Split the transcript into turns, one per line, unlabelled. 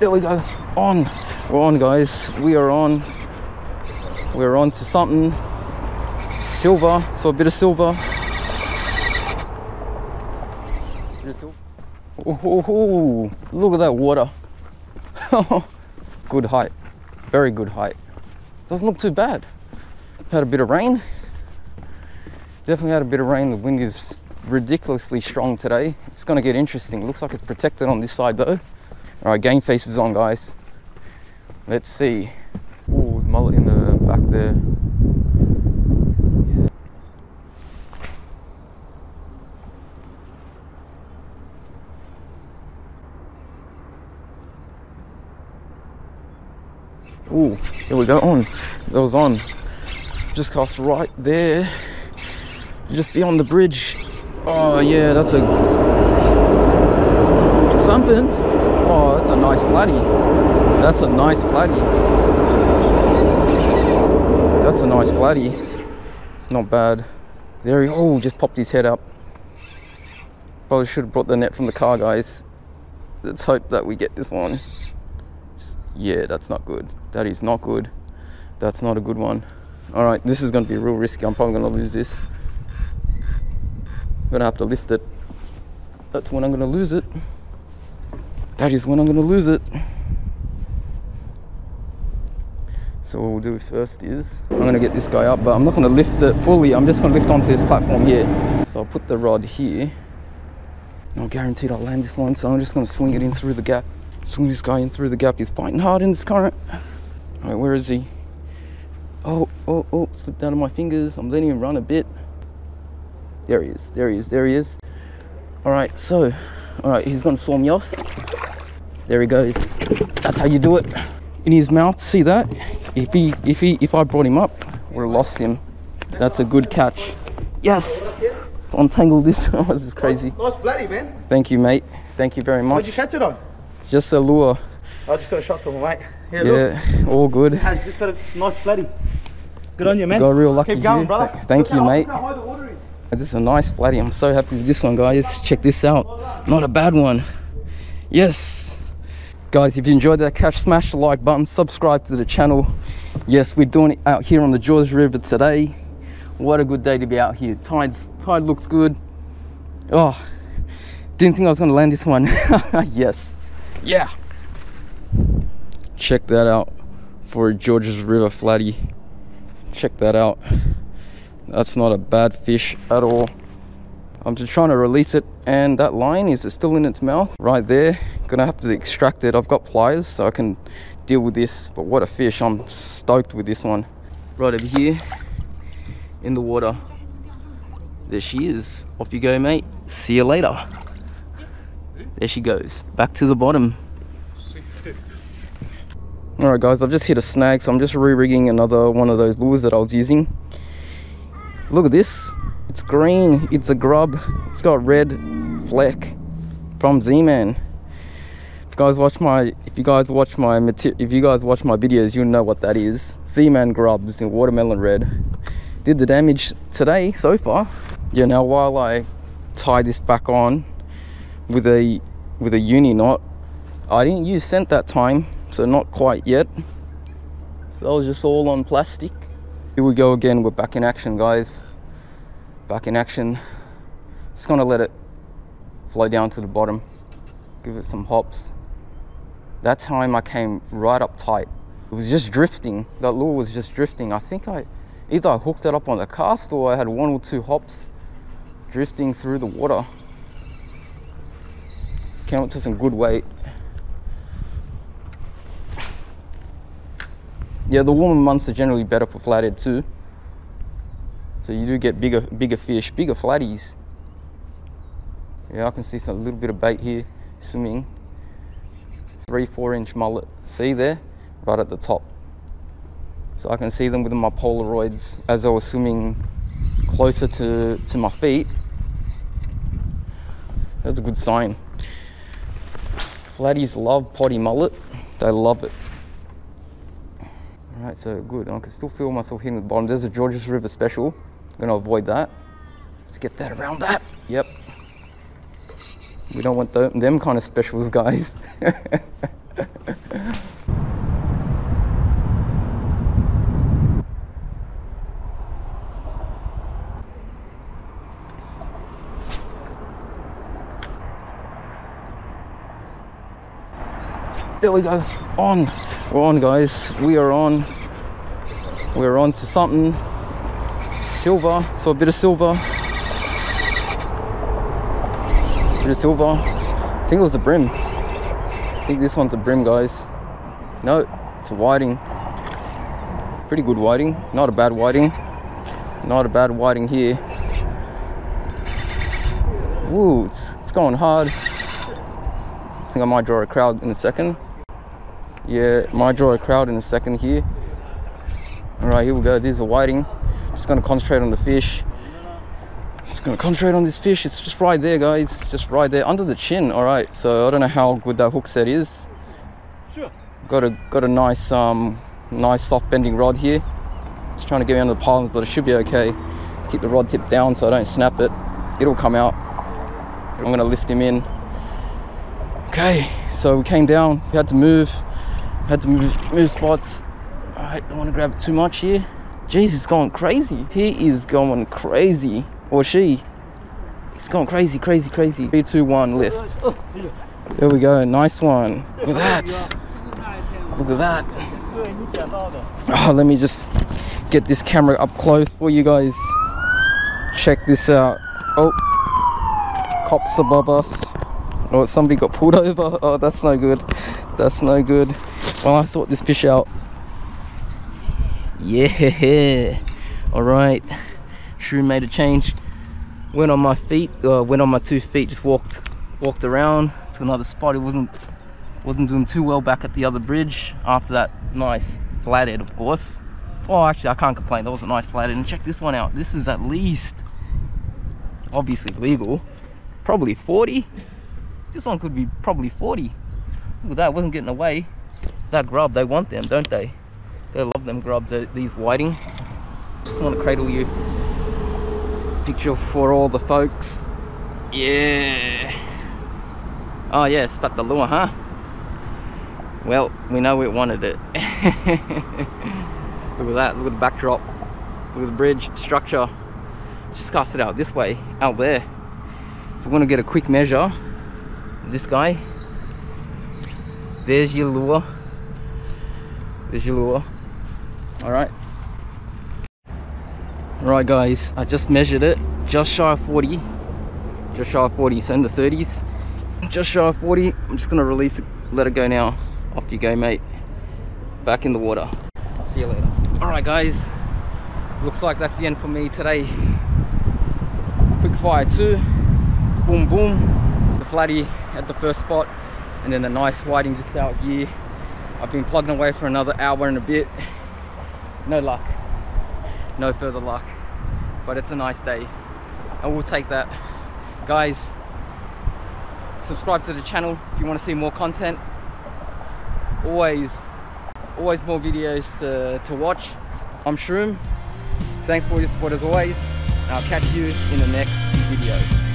There we go. On. We're on, guys. We are on. We're on to something. Silver. So a bit of silver. Of silver. Ooh, look at that water. good height. Very good height. Doesn't look too bad. Had a bit of rain. Definitely had a bit of rain. The wind is ridiculously strong today. It's going to get interesting. Looks like it's protected on this side though. All right, game face is on, guys. Let's see. Ooh, mullet in the back there. Ooh, here we go. On. That was on. Just cast right there. Just beyond the bridge. Oh yeah, that's a something. Oh, that's a nice flatty. That's a nice flatty. That's a nice flatty. Not bad. There he oh just popped his head up. Probably should have brought the net from the car, guys. Let's hope that we get this one. Yeah, that's not good. That is not good. That's not a good one. All right, this is going to be real risky. I'm probably going to lose this. I'm going to have to lift it. That's when I'm going to lose it. That is when I'm going to lose it. So what we'll do first is, I'm going to get this guy up, but I'm not going to lift it fully. I'm just going to lift onto this platform here. So I'll put the rod here. Not guaranteed I'll land this one, so I'm just going to swing it in through the gap. Swing this guy in through the gap. He's fighting hard in this current. All right, where is he? Oh, oh, oh, slipped out of my fingers. I'm letting him run a bit. There he is, there he is, there he is. All right, so, all right, he's gonna saw me off. There he goes. That's how you do it. In his mouth, see that? If he, if he, if I brought him up, would have lost him. That's a good catch. Yes! Untangle this. this is crazy.
Nice flatty, man.
Thank you, mate. Thank you very much.
What'd you catch it on?
Just a lure.
I just got a shot to him, mate. Yeah, look.
Yeah, all good.
Has just got a nice flatty. Good on you, man.
Got real lucky
Keep going,
here.
brother.
Th- Thank
Look
you,
how-
mate.
look how the water is.
This is a nice flatty. I'm so happy with this one, guys. Check this out. Not a bad one. Yes. Guys, if you enjoyed that catch, smash the like button, subscribe to the channel. Yes, we're doing it out here on the George River today. What a good day to be out here. Tide's, tide looks good. Oh, didn't think I was going to land this one. yes. Yeah. Check that out for Georges River flatty. Check that out. That's not a bad fish at all. I'm just trying to release it and that line is still in its mouth right there. Gonna have to extract it. I've got pliers so I can deal with this. But what a fish. I'm stoked with this one. Right over here in the water. There she is. Off you go, mate. See you later. There she goes. Back to the bottom. Alright guys, I've just hit a snag, so I'm just re-rigging another one of those lures that I was using. Look at this. It's green. It's a grub. It's got red fleck from Z-Man. You guys watch my if you guys watch my if you guys watch my videos, you'll know what that is. Z-Man grubs in watermelon red. Did the damage today so far. Yeah, now while I tie this back on with a with a uni knot, I didn't use scent that time, so not quite yet. So that was just all on plastic. Here we go again, we're back in action guys. Back in action. Just gonna let it flow down to the bottom. Give it some hops. That time I came right up tight. It was just drifting. That lure was just drifting. I think I either I hooked it up on the cast or I had one or two hops drifting through the water. Came up to some good weight. Yeah, the warmer months are generally better for flathead too. So you do get bigger bigger fish, bigger flatties. Yeah, I can see some little bit of bait here swimming. Three, four inch mullet. See there? Right at the top. So I can see them with my Polaroids as I was swimming closer to, to my feet. That's a good sign. Flatties love poddy mullet. They love it. Alright, so good. I can still feel myself hitting the bottom. There's a Georges River special. I'm gonna avoid that. Let's get that around that. Yep. We don't want the, them kind of specials, guys. there we go. On. We're on guys. We are on. We're on to something. Silver. So a bit of silver. Bit of silver. I think it was a bream. I think this one's a bream, guys. No, it's a whiting. Pretty good whiting. Not a bad whiting. Not a bad whiting here. Ooh, it's, it's going hard. I think I might draw a crowd in a second. Yeah, might draw a crowd in a second here. All right, here we go. This is a whiting. Just gonna concentrate on the fish. Just gonna concentrate on this fish. It's just right there, guys. Just right there, under the chin. All right. So I don't know how good that hook set is.
Sure.
Got a got a nice um nice soft bending rod here. Just trying to get me under the palms, but it should be okay. Keep the rod tip down so I don't snap it. It'll come out. I'm gonna lift him in. Okay, so we came down. We had to move. Had to move, move spots. All right, don't want to grab too much here. Jeez, he's going crazy. He is going crazy, or she. He's gone crazy, crazy, crazy. Three, two, one, lift. There we go, nice one. Look at that. Look at that. Oh, let me just get this camera up close for you guys. Check this out. Oh, cops above us. Oh, somebody got pulled over. Oh, that's no good. That's no good. Well, I sort this fish out. Yeah. All right. Shroom made a change. Went on my feet. Uh, went on my two feet. Just walked, walked around to another spot. It wasn't wasn't doing too well back at the other bridge after that nice flathead, of course. Oh, actually, I can't complain. That was a nice flathead. And check this one out. This is at least, obviously legal, probably 40. This one could be probably 40. Look at that, wasn't getting away. That grub, they want them, don't they? They love them grubs, uh, these whiting. Just want to cradle you. Picture for all the folks. Yeah. Oh yeah, spat the lure, huh? Well, we know it wanted it. look at that, look at the backdrop. Look at the bridge structure. Just cast it out this way, out there. So we're gonna get a quick measure. This guy. There's your lure. There's your lure. Alright. Alright guys, I just measured it. Just shy of 40. Just shy of 40, so in the 30s. Just shy of 40. I'm just gonna release it, let it go now. Off you go, mate. Back in the water. See you later. Alright guys. Looks like that's the end for me today. Quick fire two. Boom boom. The flatty at the first spot. And then the nice whiting just out here. I've been plugging away for another hour and a bit. No luck. No further luck. But it's a nice day. And we'll take that. Guys, subscribe to the channel if you want to see more content always always more videos to, to watch i'm shroom thanks for your support as always and i'll catch you in the next video